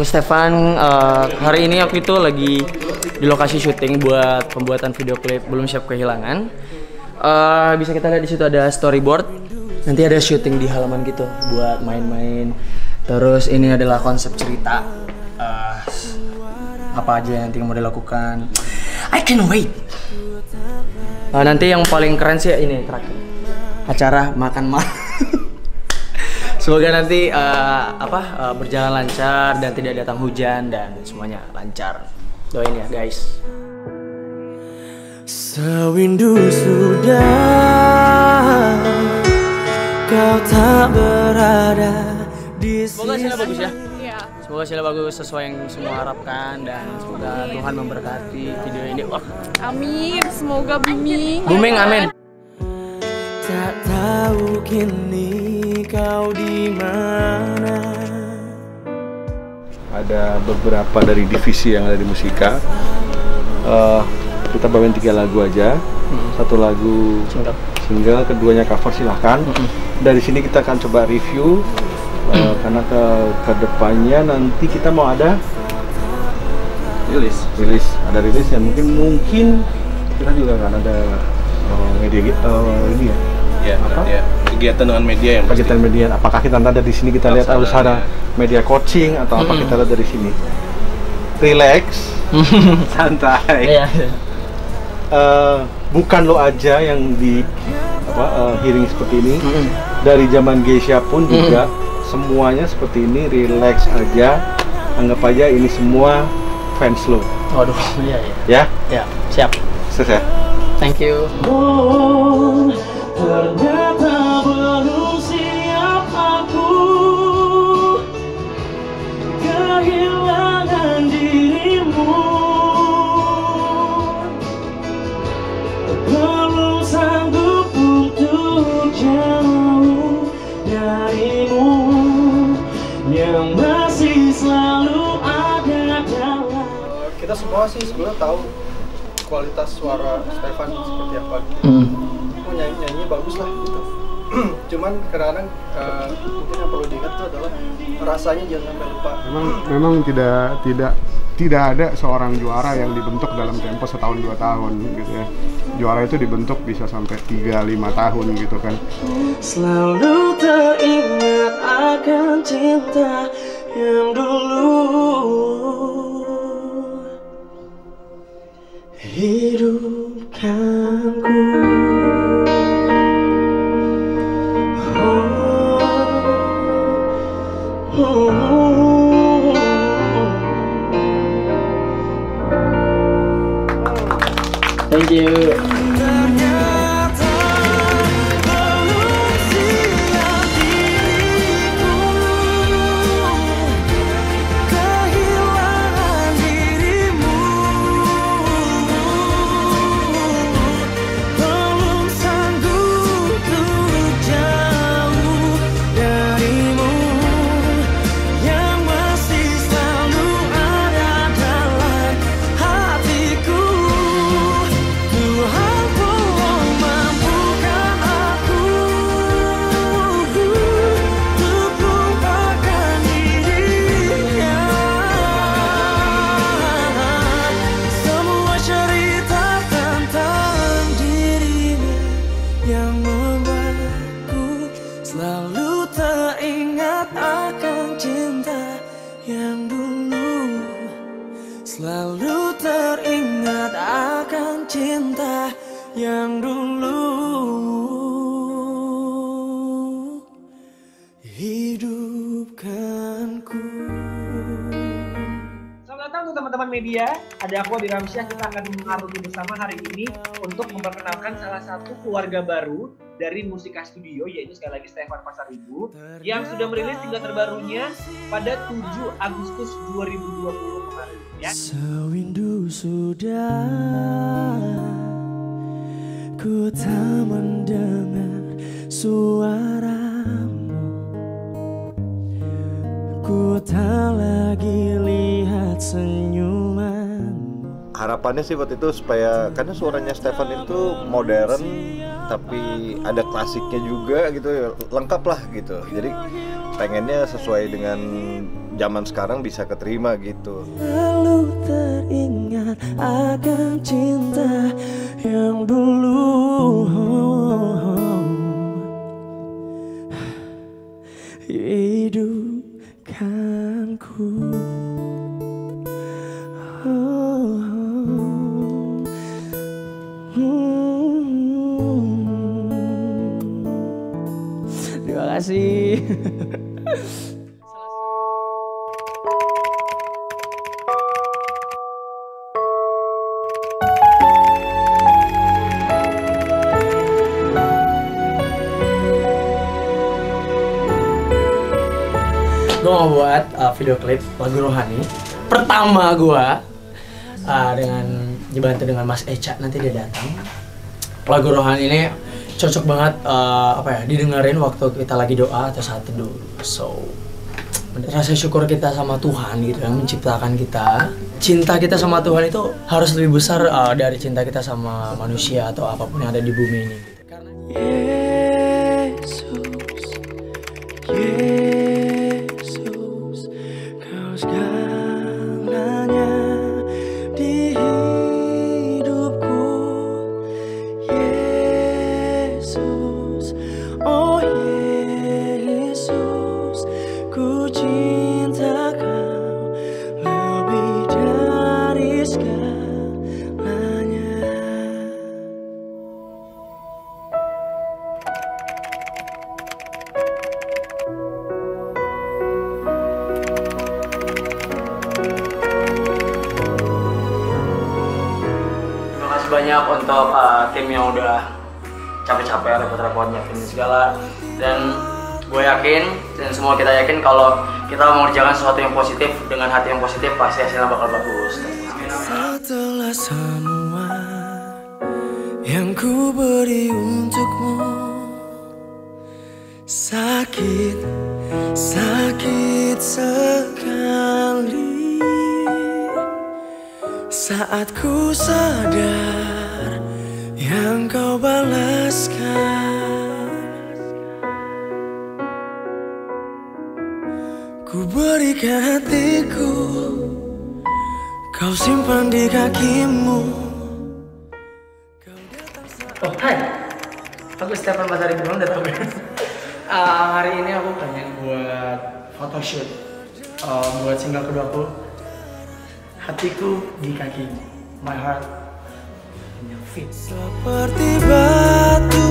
Aku Stefan. Uh, hari ini aku itu lagi di lokasi syuting buat pembuatan video klip belum siap kehilangan. Uh, bisa kita lihat di situ ada storyboard. Nanti ada syuting di halaman gitu buat main-main. Terus ini adalah konsep cerita. Uh, apa aja yang nanti mau dilakukan. I can wait. Uh, nanti yang paling keren sih ini terakhir acara makan malam. Semoga nanti uh, apa uh, berjalan lancar dan tidak datang hujan dan semuanya lancar. Doain ya guys. Sewindu sudah kau tak berada di Semoga hasilnya bagus ya. Iya. Semoga hasilnya bagus sesuai yang semua harapkan dan semoga Tuhan memberkati video ini. Wah. Amin. Semoga booming. Booming amin. Tak tahu kini kau di mana? Ada beberapa dari divisi yang ada di musika. Uh, kita bawain tiga lagu aja. Hmm. Satu lagu single. single, keduanya cover silahkan. Hmm. Dari sini kita akan coba review uh, karena ke ke depannya nanti kita mau ada rilis, rilis, ada rilis yang mungkin mungkin kita juga akan ada uh, media uh, ini ya ya, apa? Ya, kegiatan dengan media yang kegiatan pasti. media. Apakah kita nanti di sini kita lihat harus ada media coaching atau apa kita lihat dari sini? Relax, santai. Iya, iya. Uh, bukan lo aja yang di apa uh, hearing seperti ini. -hmm. Dari zaman Geisha pun juga semuanya seperti ini, relax aja. Anggap aja ini semua fans lo. Waduh, iya iya. Ya? Ya, siap. Ya. Thank you. Ternyata Kita semua sih sebenarnya tahu kualitas suara Stefan seperti apa gitu. Hmm. Oh nyanyi nyanyi bagus lah gitu. Cuman kadang-kadang uh, mungkin yang perlu diingat itu adalah rasanya jangan sampai lupa. Memang memang tidak tidak tidak ada seorang juara yang dibentuk dalam tempo setahun dua tahun gitu ya. Juara itu dibentuk bisa sampai tiga lima tahun gitu kan. Selalu teringat akan cinta yang dulu 비룩한 꿈 oh, oh, oh. Thank you. Yang dulu hidupkanku. Selamat datang untuk teman-teman media. Ada aku Adi Ramsyah. Kita akan mengarungi bersama hari ini untuk memperkenalkan salah satu keluarga baru dari Musika Studio yaitu sekali lagi Stefan Pasaribu yang sudah merilis single terbarunya pada 7 Agustus 2020 kemarin ya. Sewindu sudah Ku tak mendengar suaramu. Ku tak lagi lihat senyumanmu. Harapannya sih waktu itu supaya Karena suaranya Stefan itu modern Tapi ada klasiknya juga gitu Lengkap lah gitu Jadi pengennya sesuai dengan zaman sekarang bisa keterima gitu. Lalu teringat akan cinta yang dulu hidupkanku. Gue mau buat uh, video klip lagu rohani. Pertama gue uh, dengan dibantu dengan Mas Eca nanti dia datang. Lagu rohani ini cocok banget uh, apa ya didengerin waktu kita lagi doa atau saat teduh so rasa syukur kita sama Tuhan gitu yang menciptakan kita. Cinta kita sama Tuhan itu harus lebih besar uh, dari cinta kita sama manusia atau apa pun yang ada di bumi ini. Karena Yesus, kasih banyak untuk uh, tim yang udah capek-capek repot-repot nyiapin segala dan gue yakin dan semua kita yakin kalau kita mengerjakan sesuatu yang positif dengan hati yang positif pasti hasilnya bakal bagus. Setelah semua yang ku beri untukmu Sakit, sakit sekali Saat ku sadar yang kau balaskan. Ku berikan hatiku Kau simpan di kakimu. Oh hai, aku Stefan Basari belum datang. uh, hari ini aku pengen buat photoshoot. Uh, buat single kedua aku. Hatiku di kaki, my heart feet. Seperti batu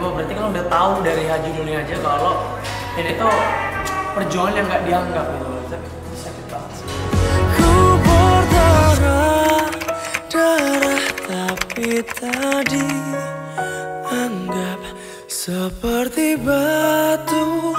kakimu berarti kan udah tahu dari judulnya aja kalau ini tuh perjuangan yang nggak dianggap gitu. Tadi anggap seperti batu